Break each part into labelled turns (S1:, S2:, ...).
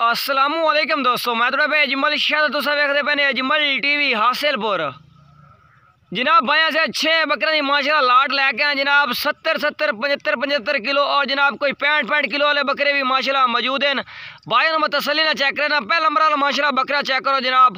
S1: السلام علیکم دوستو، میں تھوڑا پہ اجمل شاید تو سب ویکھتے پہنے اجمل ٹی وی حاصل پور جناب بھائیاں سے چھ بکرے دی ماشاءاللہ لاٹ لے کے ہیں۔ جناب، ستر ستر، پچہتر پچہتر کلو اور جناب کوئی پینٹ پینٹ کلو والے بکرے بھی ماشاءاللہ موجود ہیں۔ بھائی نمبر تسلی نہ چیک کرنا پہلا نمبر والا ماشاءاللہ بکرا چیک کرو جناب۔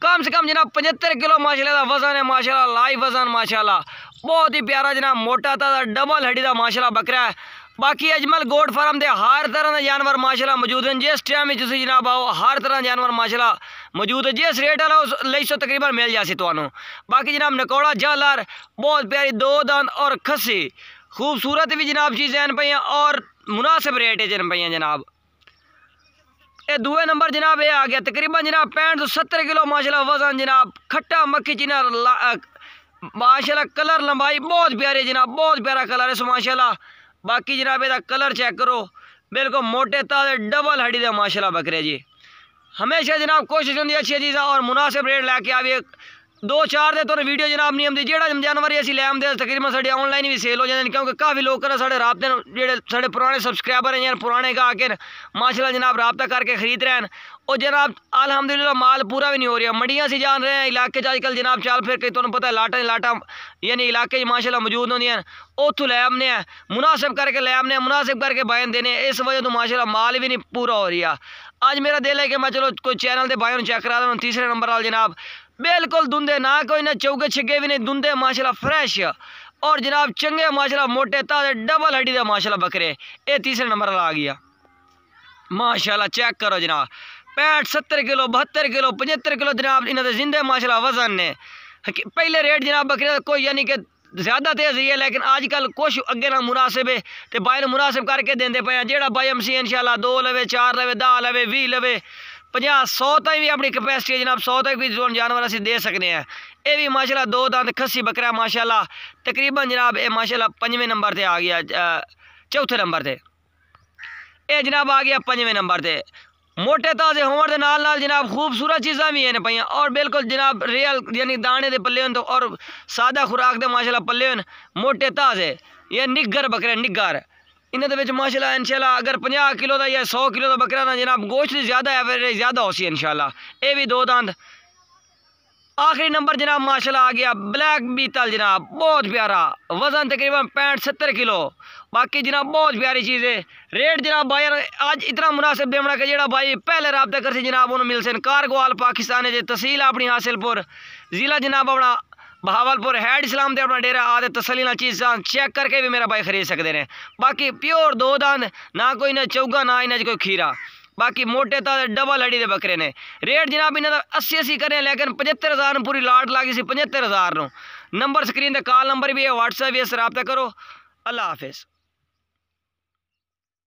S1: کم سے کم جناب پچہتر کلو ماشاءاللہ دا وزن ہے، ماشاءاللہ لائی وزن ماشاءاللہ۔ بہت ہی پیارا جناب، موٹا تھا ڈبل ہڈی دا ماشاءاللہ بکرا ہے۔ باقی اجمل گوٹ فارم دے ہر طرح جانور ماشاءاللہ موجود ہیں جس ٹائم تسی جناب آؤ ہر طرح جانور ماشاءاللہ موجود ہے جس ریٹ والا اس لئی سو تقریباً مل جاسی تانوں باقی جناب نکوڑا جالار بہت پیاری دو دند اور کھسی خوبصورت بھی جناب چیزیں ہیں پہ اور مناسب ریٹ جن پہ جناب اے دوے نمبر جناب یہ آ گیا تقریباً جناب پینٹ تو ستر کلو ماشاءاللہ وزن جناب کھٹا مکھی چنا ماشاءاللہ کلر لمبائی بہت پیاری جناب بہت پیارا کلر ہے سو ماشاءاللہ باقی جناب یہ کلر چیک کرو۔ بالکل موٹے تازے ڈبل ہڈی دے ماشاءاللہ بکرے جی۔ ہمیشہ جناب کوشش ہوں اچھی چیزاں اور مناسب ریٹ لے کے آئیے دو چار دے تو ویڈیو جناب نہیں آتی جہاں جانور اسی لے آتے تقریباً سارے آن لائن بھی سیل ہو جاتے کیونکہ کافی لوگ کر سارے رابطے جہے سارے پرانے سبسکرائبر ہیں پرانے گا کے ماشاء اللہ جناب رابطہ کر کے خرید رہے ہیں۔ اور جناب، الحمدللہ مال پورا بھی نہیں ہو رہا منڈیاں سے جان رہے ہیں، علاقے آج کل جناب چال پھر کے تمہیں پتہ ہے لاٹا لاٹا یعنی علاقے ماشاء اللہ موجود ہوتی ہیں۔ اتوں لے آمنے ہیں، مناسب کر کے لے آمنے ہیں، مناسب کر کے بائن دینے اس وجہ تو ماشاء اللہ مال بھی نہیں پورا ہو رہا۔ آج میرا دل ہے کہ میں چلو، کوئی چینل دے بائن چیک کرا دوں تیسرے نمبر وال جناب بالکل دندے نہ کوئی نہ چوکے چھگے بھی نہیں، دندے ماشاءاللہ فریش اور جناب چنگے ماشاءاللہ موٹے تازے ڈبل ہڈی دے ماشاءاللہ بکرے، اے تیسرے نمبر آ گیا. ماشاءاللہ چیک کرو جناب. پینٹ ستر کلو، بہتر کلو، پچہتر کلو جناب انہوں نے زندے ماشاءاللہ وزن نے. پہلے ریٹ جناب بکرے کوئی یعنی کہ زیادہ تیز ہی ہے، لیکن آج کل کچھ اگے نہ مناسب ہے تو بائی مناسب کر کے دیں پہ جہاں بائی ایم سی ان شاء اللہ دو لوے، چار لوے، دہ لوے بھی لوے پنجا سو تھی بھی اپنی کیپیسٹی ہے جناب، سو تک بھی جانور اسی دے سکتے ہیں۔ یہ بھی ماشاء اللہ دو دانت کھسی بکرا ماشاء اللہ تقریباً جناب یہ ماشاء اللہ پنجویں نمبر تے آ گیا چوتھے نمبر تے۔ یہ جناب، آ گیا پنجویں نمبر تے۔ موٹے تازے ہون نال نال جناب خوبصورت چیزاں بھی ہیں پہ اور بالکل جناب ریئل یعنی دانے دے پلے تو اور سادہ خوراک دے ماشاءاللہ پلے موٹے تازے، یہ نگر بکرے نگر انہیں دے ماشاء اللہ ان شاء اللہ اگر پناہ کلو دا یا سو کلو دا بکرا نا جناب گوشت زیادہ ایوریج زیادہ ہو سی ان شاء اللہ یہ بھی دو داند۔ آخری نمبر جناب ماشاء اللہ آ گیا، بلیک بیتل جناب، بہت پیارا۔ وزن تقریباً پینٹ ستر کلو۔ باقی جناب بہت پیاری چیز ہے۔ ریٹ جناب بھائی، آج اتنا مناسب دیونا کہ جڑا بھائی پہلے رابطہ کر جناب انہوں مل سن کارگوال پاکستان ہے تحصیل اپنی حاصل پور۔ ضلع جناب اپنا بہاول پور ہیڈ اسلام دے اپنا ڈیرا آدھے تسلی نہ چیز چیک کر کے بھی میرا بھائی خرید سکتے ہیں باقی پیور دو داند نہ کوئی نہ چوگا، نہ نہ کوئی کھیرا۔ باقی موٹے تا ڈبل ہڈی دے بکرے نے۔ ریٹ جناب انہیں دا اسی اسی کریں لیکن پچہتر ہزار پوری لاٹ لگی سی، پچہتر ہزار نمبر سکرین دے کال نمبر بھی ہے، واٹس ایپ بھی ہے رابطہ کرو۔ اللہ حافظ۔